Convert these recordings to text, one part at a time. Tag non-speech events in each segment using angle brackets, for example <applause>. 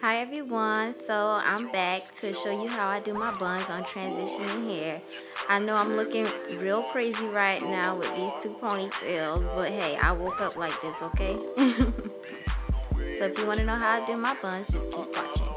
Hi everyone, so I'm back to show you how I do my buns on transitioning hair. I know I'm looking real crazy right now with these two ponytails, but hey, I woke up like this, okay? <laughs> so if you want to know how I do my buns, just keep watching.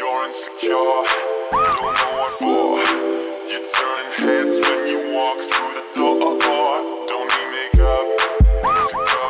You're insecure, don't know what for. You're turning heads when you walk through the door. Don't need makeup to go.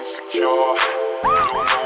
insecure.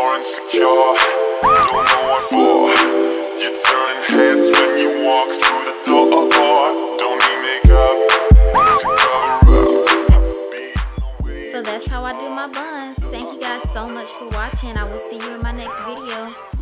You're insecure, don't know what for You're turning heads when you walk through the door Don't need makeup to cover up So that's how I do my buns. Thank you guys so much for watching. I will see you in my next video.